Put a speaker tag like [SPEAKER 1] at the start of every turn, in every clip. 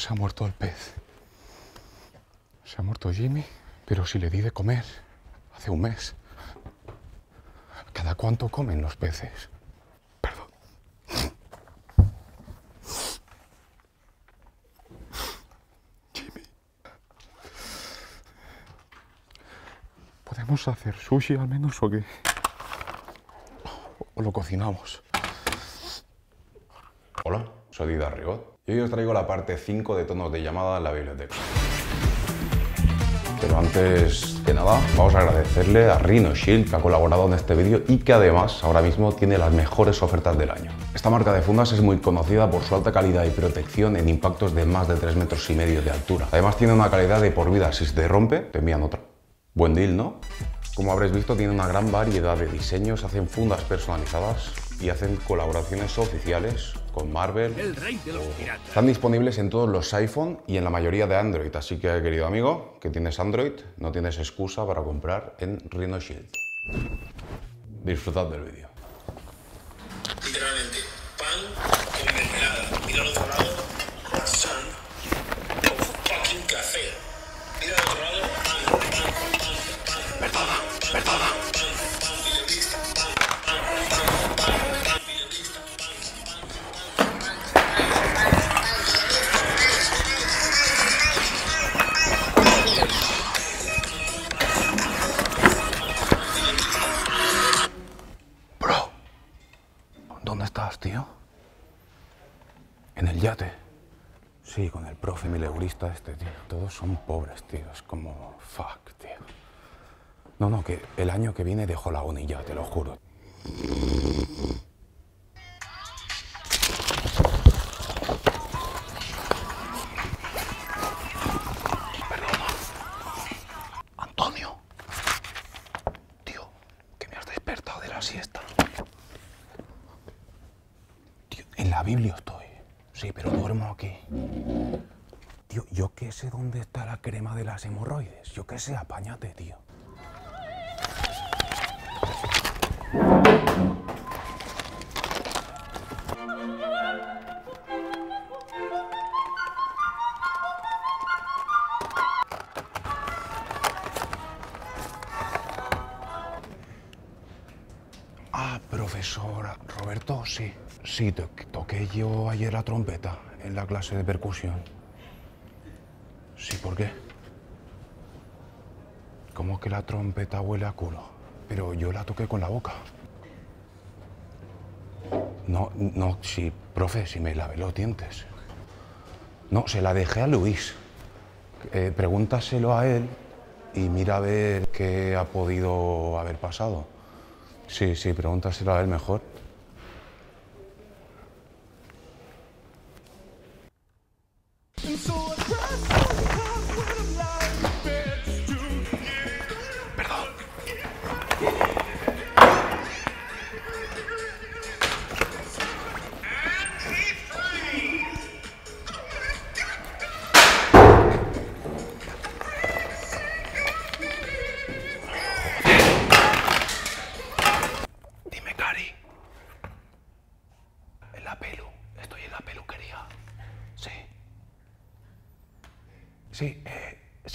[SPEAKER 1] se ha muerto el pez. Se ha muerto Jimmy, pero si le di de comer hace un mes. ¿Cada cuánto comen los peces? Perdón. Jimmy. ¿Podemos hacer sushi al menos o qué? ¿O lo cocinamos?
[SPEAKER 2] Y hoy os traigo la parte 5 de tonos de llamada en la biblioteca. Pero antes que nada, vamos a agradecerle a Rhino Shield que ha colaborado en este vídeo y que además ahora mismo tiene las mejores ofertas del año. Esta marca de fundas es muy conocida por su alta calidad y protección en impactos de más de 3 metros y medio de altura. Además tiene una calidad de por vida, si se te rompe, te envían otra. Buen deal, ¿no? Como habréis visto, tiene una gran variedad de diseños, hacen fundas personalizadas y hacen colaboraciones oficiales con Marvel.
[SPEAKER 3] El rey de los piratas.
[SPEAKER 2] Están disponibles en todos los iPhone y en la mayoría de Android, así que querido amigo, que tienes Android, no tienes excusa para comprar en Rhino Shield. Disfrutad del vídeo.
[SPEAKER 1] ¿Dónde estás, tío? En el yate. Sí, con el profe mileurista este, tío. Todos son pobres, tío. Es como... Fuck, tío. No, no, que el año que viene dejo la ya, te lo juro. Estoy. Sí, pero duermo aquí. Tío, yo qué sé dónde está la crema de las hemorroides. Yo qué sé, apáñate, tío. Ah, profesora Roberto, sí. Sí, to- toqué yo ayer la trompeta en la clase de percusión. Sí, ¿por qué? ¿Cómo que la trompeta huele a culo? Pero yo la toqué con la boca. No, no, sí, profe, si me lavé los dientes. No, se la dejé a Luis. Eh, pregúntaselo a él y mira a ver qué ha podido haber pasado. Sí, sí, pregúntaselo a él mejor.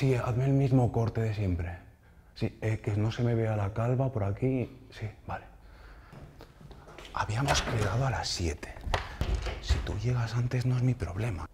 [SPEAKER 1] Sí, hazme el mismo corte de siempre. Sí, eh, que no se me vea la calva por aquí. Sí, vale. Habíamos quedado a las 7. Si tú llegas antes no es mi problema.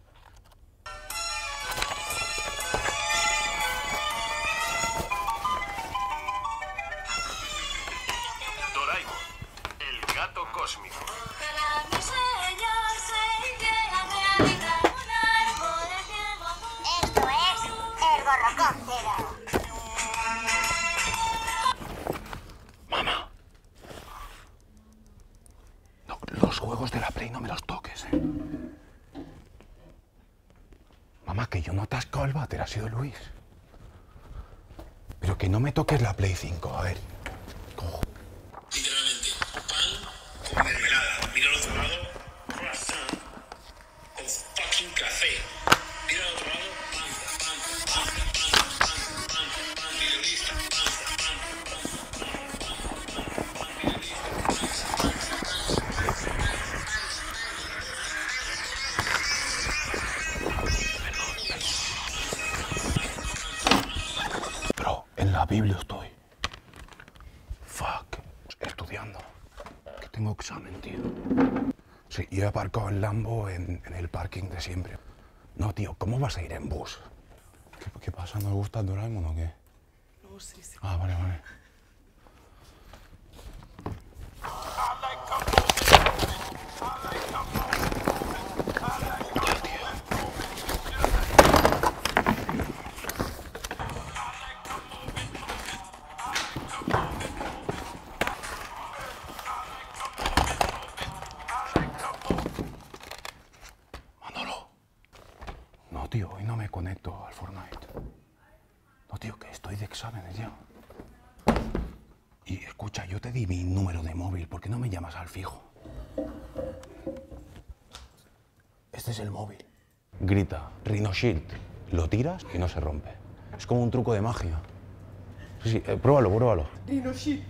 [SPEAKER 1] Sido Luis. Pero que no me toques la Play 5, a ver. Examen, tío. Sí, yo he aparcado el Lambo en, en el parking de siempre. No, tío, ¿cómo vas a ir en bus? ¿Qué, qué pasa? ¿No le gusta el Doraemon o qué?
[SPEAKER 4] No, sí, sí.
[SPEAKER 1] Ah, vale, vale. Tío, hoy no me conecto al Fortnite. No, tío, que estoy de exámenes ya. Y escucha, yo te di mi número de móvil, ¿por qué no me llamas al fijo? Este es el móvil. Grita, Rhino Shield. Lo tiras y no se rompe. Es como un truco de magia. Sí, sí, eh, pruébalo, pruébalo.
[SPEAKER 4] Rhino shit.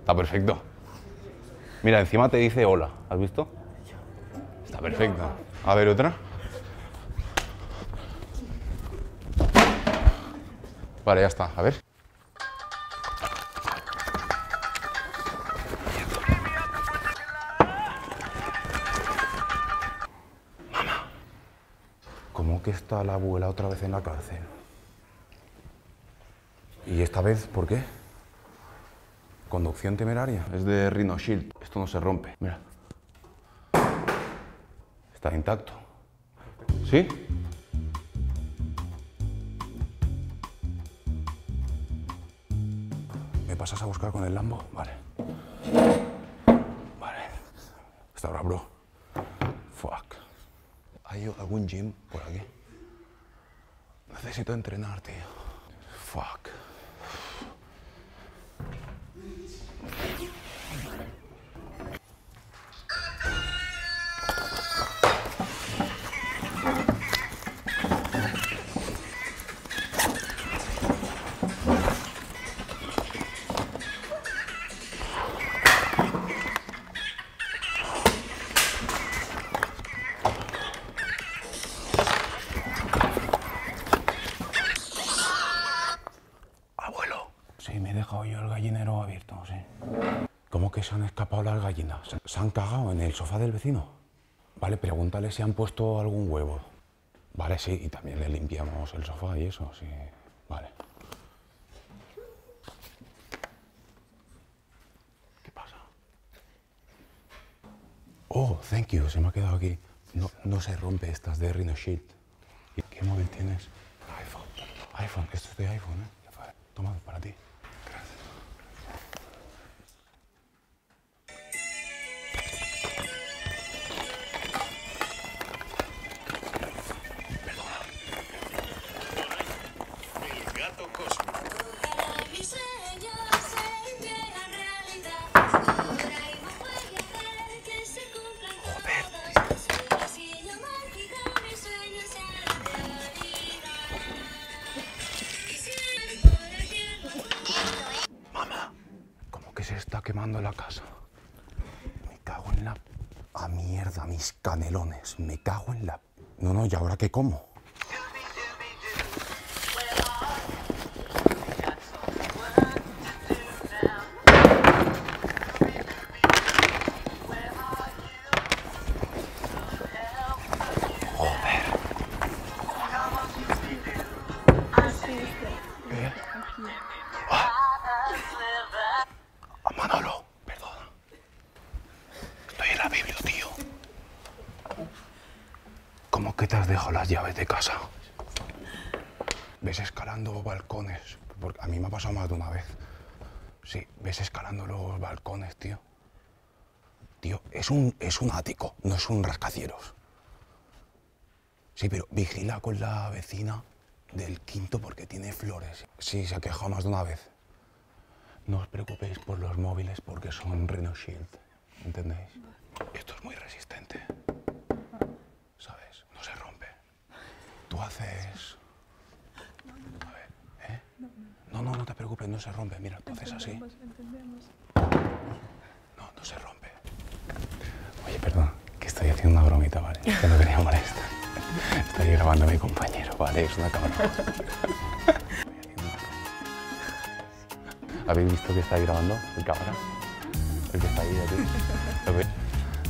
[SPEAKER 1] Está perfecto. Mira, encima te dice hola. ¿Has visto? Está perfecto. A ver, otra. Vale, ya está. A ver. Mamá. ¿Cómo que está la abuela otra vez en la cárcel? ¿Y esta vez por qué? Conducción temeraria. Es de Rhino Shield. Esto no se rompe. Mira. Está intacto. ¿Sí? ¿Me pasas a buscar con el Lambo? Vale. Vale. Hasta ahora, bro. Fuck. ¿Hay algún gym por aquí? Necesito entrenar, tío. Fuck. Se han escapado las gallinas? ¿Se- ¿Se han cagado en el sofá del vecino? Vale, pregúntale si han puesto algún huevo. Vale, sí, y también le limpiamos el sofá y eso, sí. Vale. ¿Qué pasa? Oh, thank you, se me ha quedado aquí. No, no se rompe estas de Rhino Shield. ¿Y qué móvil tienes? iPhone. iPhone, esto es de iPhone, ¿eh? Toma, para ti. Quemando la casa? Me cago en la... A mierda, mis canelones. Me cago en la... No, no, ¿y ahora qué como? Dejado las llaves de casa? ¿Ves escalando balcones? Porque a mí me ha pasado más de una vez. Sí, ves escalando los balcones, tío. Tío, es un, es un ático, no es un rascacielos. Sí, pero vigila con la vecina del quinto porque tiene flores. Sí, se ha quejado más de una vez. No os preocupéis por los móviles porque son Reno Shield. ¿Entendéis? Esto es muy resistente. ¿Sabes? No se rompe. Haces. A ver, ¿eh? No, no, no te preocupes, no se rompe. Mira, haces así. No, no se rompe. Oye, perdón, que estoy haciendo una bromita, ¿vale? Que no quería molestar. Estoy grabando a mi compañero, ¿vale? Es una cabrona. ¿Habéis visto que está ahí grabando el cámara? El que está ahí aquí. ¿Lo veis?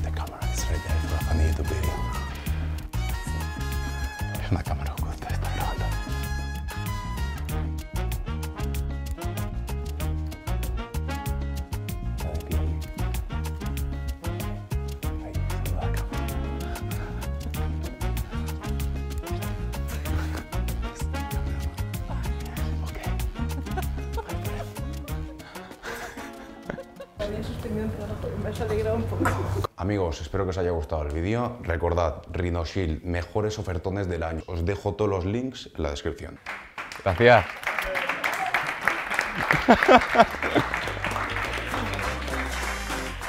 [SPEAKER 1] The camera is right there for a funny YouTube video. Es una cámara
[SPEAKER 2] Había suspendido el trabajo y me has alegrado un poco.
[SPEAKER 1] Amigos, espero que os haya gustado el vídeo. Recordad, RhinoShield, mejores ofertones del año. Os dejo todos los links en la descripción. Gracias.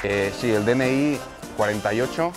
[SPEAKER 5] Eh, sí, el DNI 48